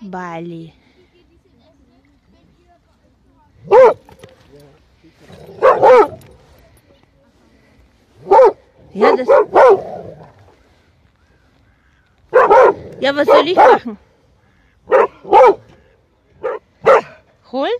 Bali. Ja, das. Ja, was soll ich machen? Holen?